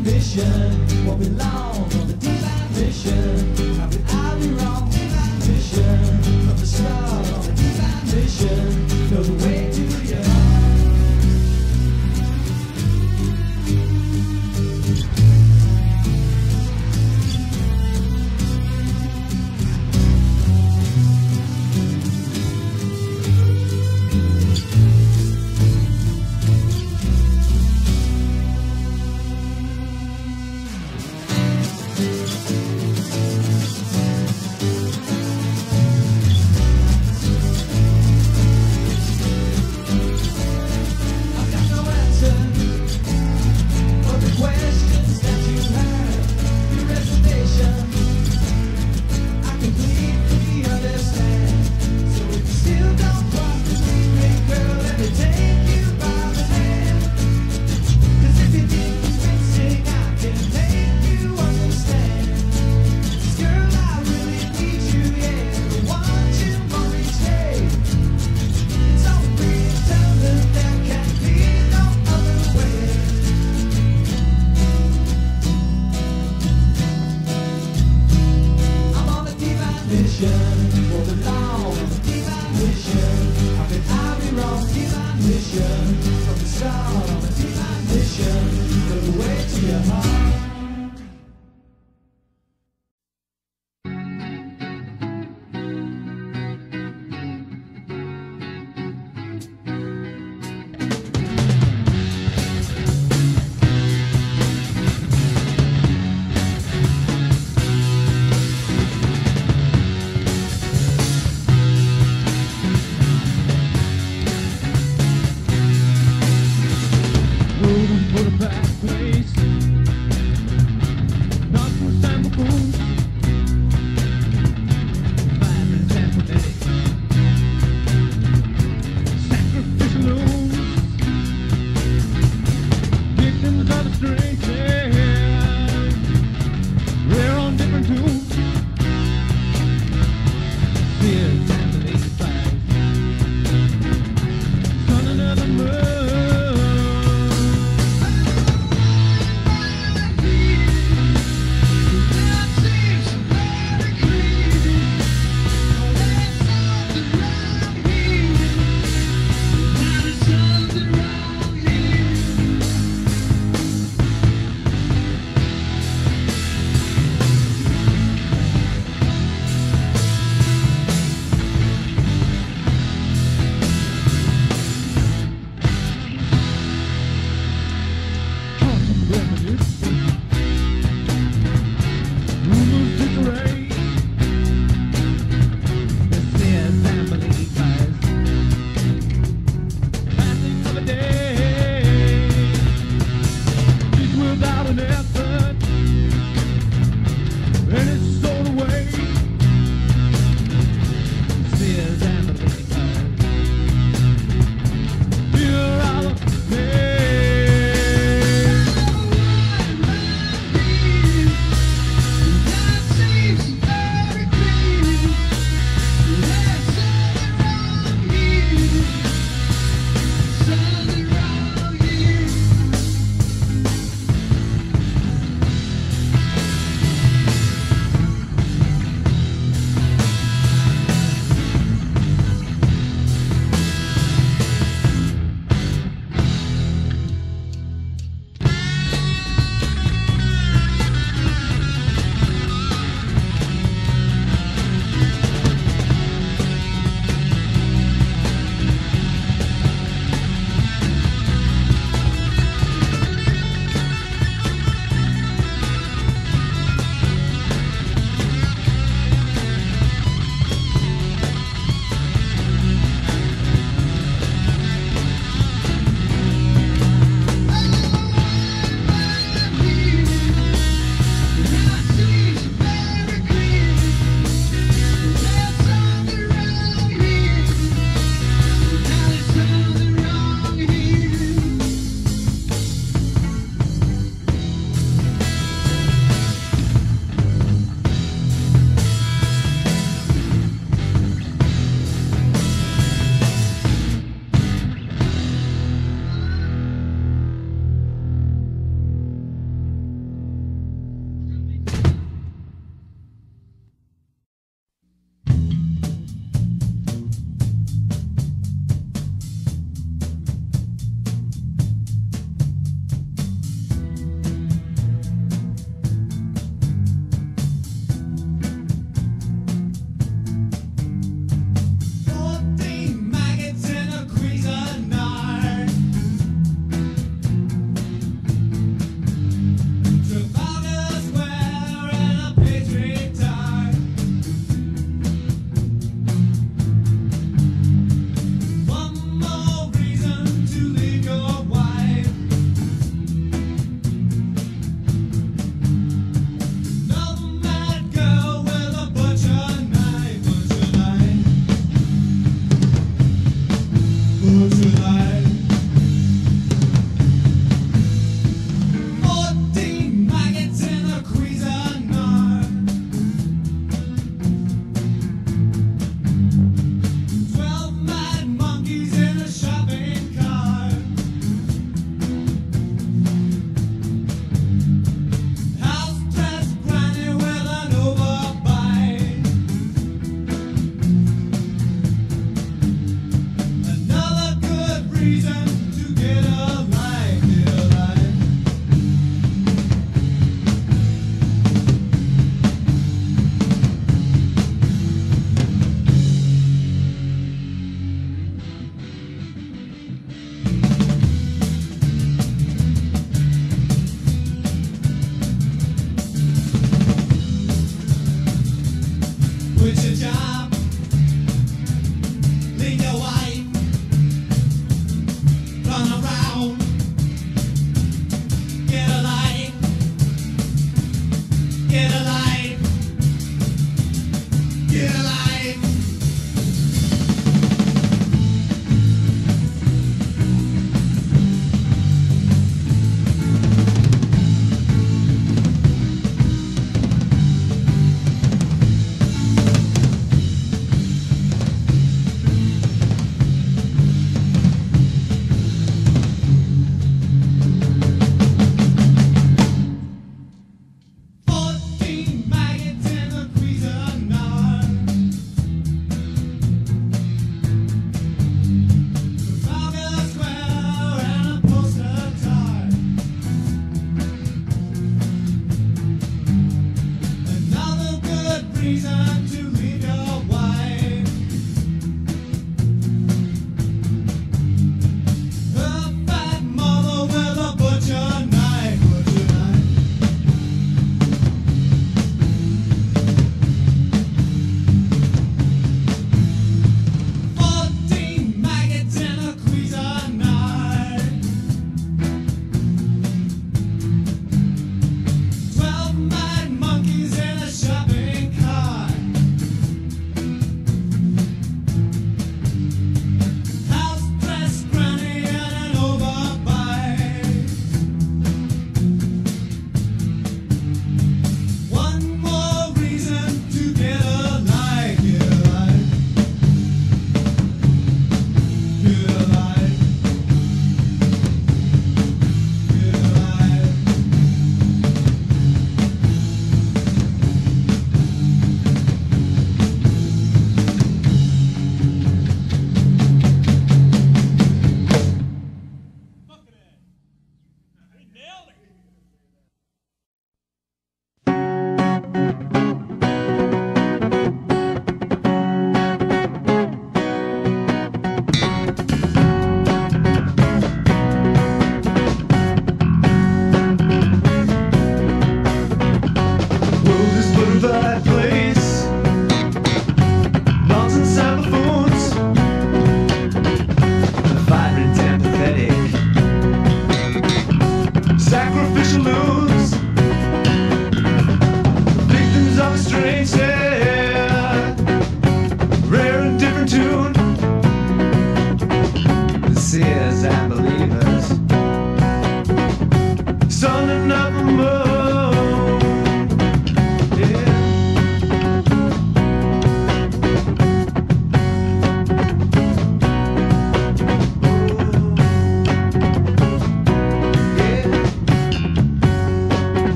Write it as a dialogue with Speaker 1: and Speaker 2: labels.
Speaker 1: mission won't be long on the divine mission. I'll be, I be wrong, divine mission from the start on the divine mission. No, the way.